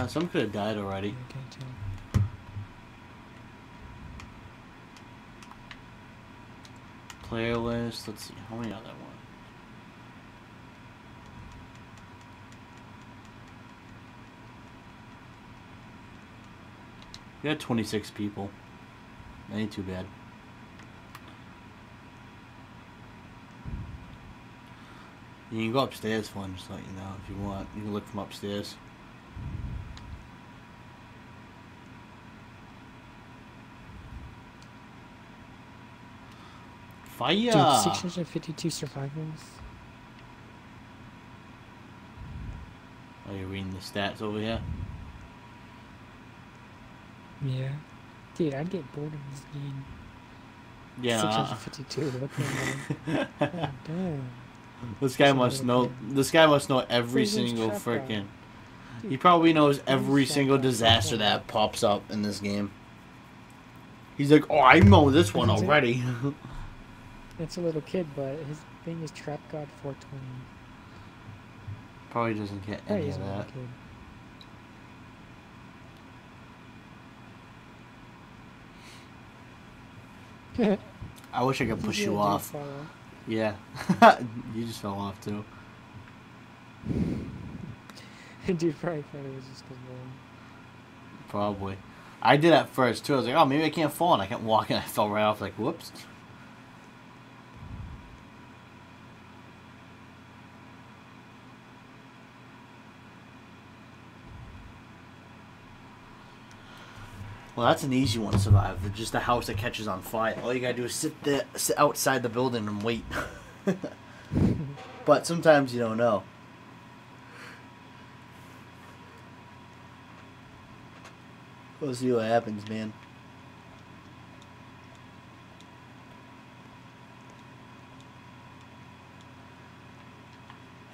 Uh, some could have died already. Player list. Let's see. How many are there? One. We had 26 people. That Ain't too bad. You can go upstairs for one, just let you know, if you want. You can look from upstairs. Fire! Dude, 652 survivors. Are you reading the stats over here? Yeah. Dude, I'd get bored of this game. Yeah. uh, 652. What the hell? God damn. This guy must know. This guy must know every single freaking. He probably knows every single disaster that pops up in this game. He's like, oh, I know this one already. It's a little kid, but his thing is Trap God 420. probably doesn't get any of that. kid. I wish I could push you off. Yeah, you just fell off too. Dude, probably thought it was just because Probably. I did at first too. I was like, oh, maybe I can't fall, and I kept walking. And I fell right off. Like, whoops. Well, that's an easy one to survive. They're Just a house that catches on fire. All you gotta do is sit there, sit outside the building and wait. but sometimes you don't know. We'll see what happens, man.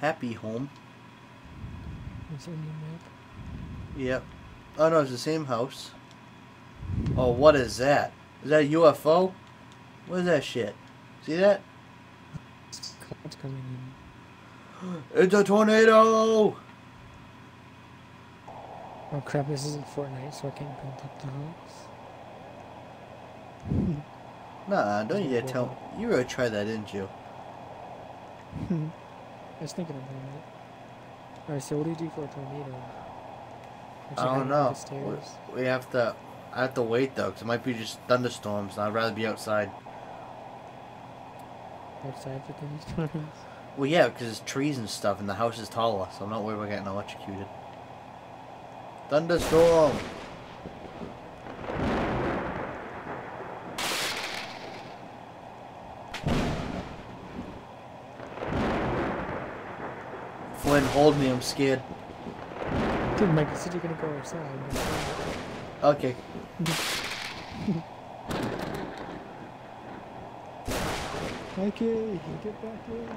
Happy home. It's a new map. Yep. Oh no, it's the same house. Oh, what is that? Is that a UFO? What is that shit? See that? Clouds coming in. It's a tornado! Oh crap, this isn't Fortnite, so I can't build up the house. Nah, don't you dare tell You really tried that, didn't you? I was thinking about it. Alright, so what do you do for a tornado? I don't know. We, we have to. I have to wait though, 'cause it might be just thunderstorms, and I'd rather be outside. Outside for thunderstorms? Well, yeah, because it's trees and stuff, and the house is taller, so I'm not worried about getting electrocuted. Thunderstorm! Flynn, hold me, I'm scared. Dude, Mike, you said you're gonna go outside. Okay. Okay, get back in.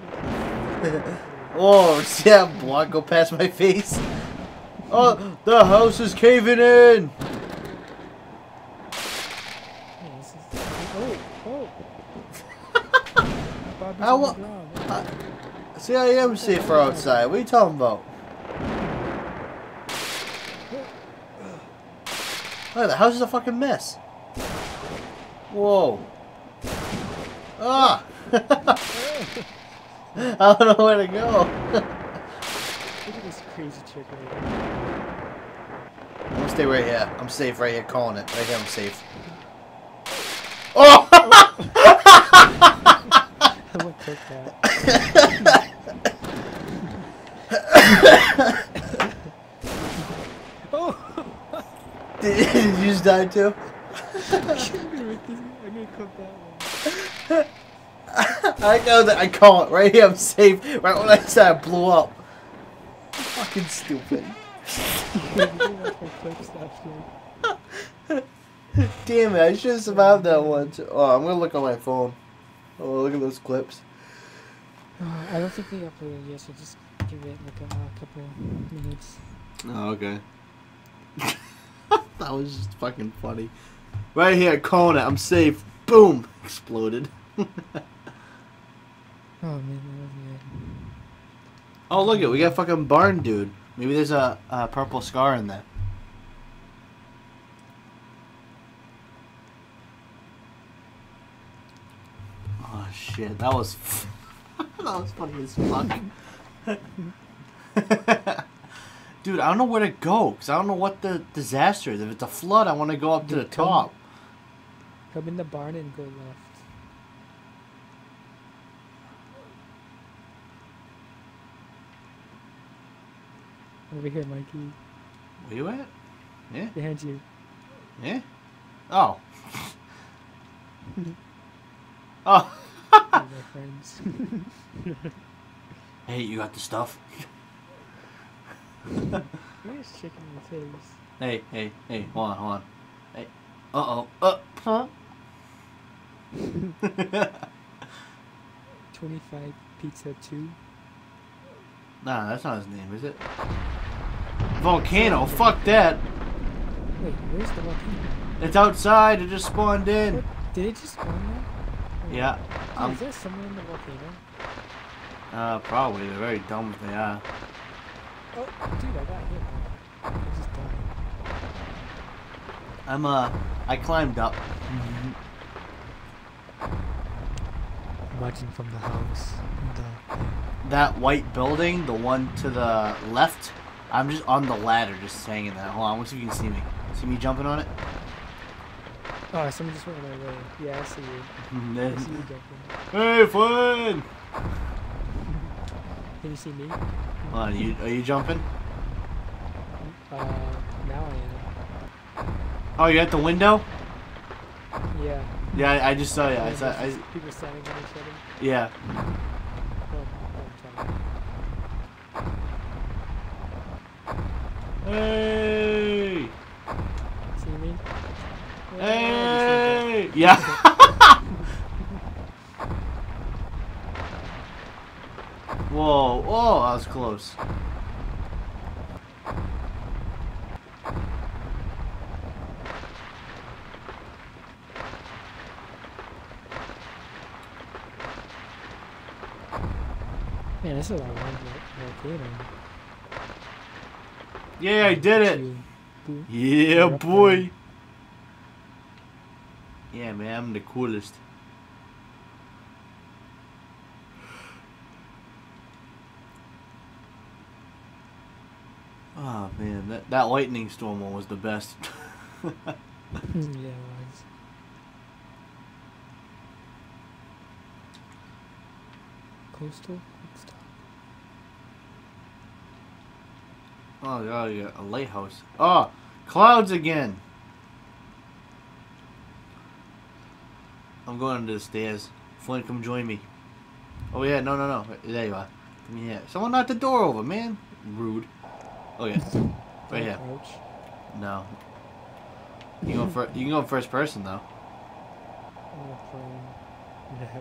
Oh, see that block go past my face? Oh, the house is caving in! Hey, this is... Oh, oh! Bobby's I wa- I- See, I am safer outside. What are you talking about? Look, at the house is a fucking mess. Whoa. Ah! I don't know where to go. Look at this crazy chick right here. I'm gonna stay right here. I'm safe right here, calling it. Right here, I'm safe. Oh! I'm gonna cook that. oh! Did, you just die too? I'm gonna make this. I'm gonna cook that one. I know that I can't. right here. I'm safe. Right when I said I blew up. Fucking stupid. You can watch my clips after. Damn it! I should have survived that one. Too. Oh, I'm gonna look on my phone. Oh, look at those clips. Uh, I don't think they uploaded yet, so just give it like a, uh, couple minutes. Oh, okay that was just fucking funny. Right here, corner, I'm safe. Boom! Exploded. oh, man, Oh, look it, we got fucking barn dude. Maybe there's a, a purple scar in there. Oh, shit, that was... that was funny as fuck. Dude, I don't know where to go because I don't know what the disaster is. If it's a flood, I want to go up to the come- top. Come in the barn and go left. Over here, Mikey. Where you at? Yeah, Behind you. yeah. Oh. oh. These are my friends. Hey, you got the stuff? Where's chicken the face? Hey, hey, hey, hold on, hold on. Hey. Uh-oh. Uh. Huh? 25 pizza 2. nah, that's not his name, is it? Volcano. Fuck that. Wait, where's the volcano? It's outside. It just spawned in. What? Did it just spawn there? Yeah. dude, Um. is there someone in the volcano? Uh, probably. They're very dumb if they are. Oh, dude, I got hit. I just died. I'm, uh, I climbed up. Watching from the house. The, That white building, the one to the left, I'm just on the ladder, just hanging there. Hold on, let's see if you can see me. See me jumping on it? oh, someone just went my way. Yeah, I see you. I see you jumping. hey, Flynn! Can you see me? Hold on, you, are you jumping? Uh, now I am. Oh, you're at the window? Yeah. Yeah, I, I just saw you. I saw, I, people standing on each other. yeah. Oh. Hey! See me? Yeah, Hey! Yeah. Oh, Whoa, that was close. Man, this is a long volcano. Yeah, I did it. Yeah, boy. Yeah, man, I'm the coolest. Oh man, that that lightning storm one was the best. yeah, it was. Coastal oh god, you got a lighthouse. Oh, clouds again. I'm going under the stairs. Flynn, come join me. Oh yeah, no, no, no. There you are. Yeah. Someone knocked the door over, man. Rude. Oh yeah, right here. Ouch. No. You can go fir- You can go first person though. Oh. Yeah.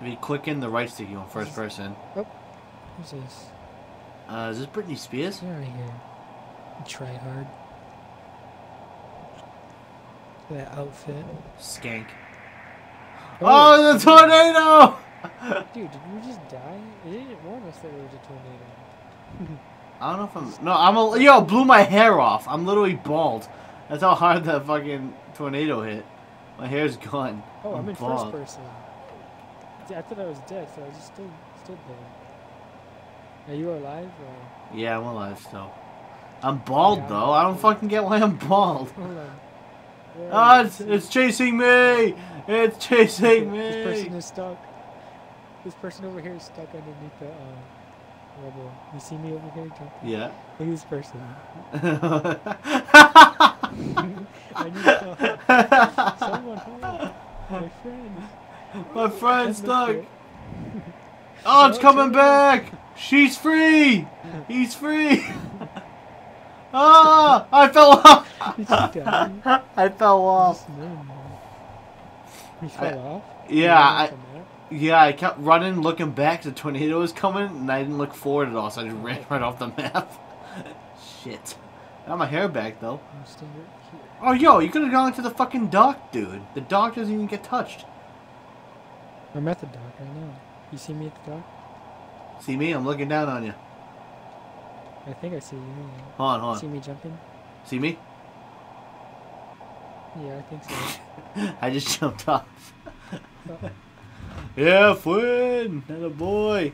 If you click in the right stick, you go first person. Oh, Who's this? Uh, is this Britney Spears? Get out of here. Try hard. That outfit. Skank. Oh, the tornado! Dude, did we just die? It didn't warn us that there was a tornado. I don't know if I'm. No, I'm a. Yo, blew my hair off. I'm literally bald. That's how hard that fucking tornado hit. My hair's gone. Oh, I'm in bald. first person. I thought I was dead, so I just stood, stood there. Are you alive or? Yeah, I'm alive still. I'm bald Yeah, though. I don't fucking get why I'm bald. Hold Ah, are it's, it's chasing me! It's chasing me! This person is stuck. This person over here is stuck underneath the uh, rubble. You see me over here? Jump. Yeah. Look at this person. My I need help. Someone help. My friend. My friend's stuck. Oh, it's coming back! She's free! He's free! ah! I fell off! You? I fell off. No, no. I- fell off? yeah, You I- off the map? Yeah, I kept running, looking back. The tornado was coming, and I didn't look forward at all, so I just ran right off the map. Shit. Got my hair back, though. I'm here. Oh, yo, you could have gone to the fucking dock, dude. The dock doesn't even get touched. I'm at the dock right now. You see me at the dock? See me? I'm looking down on you. I think I see you. Hold on, hold on. See me jumping? See me? Yeah, I think so. I just jumped off. Yeah, Flynn, And a boy.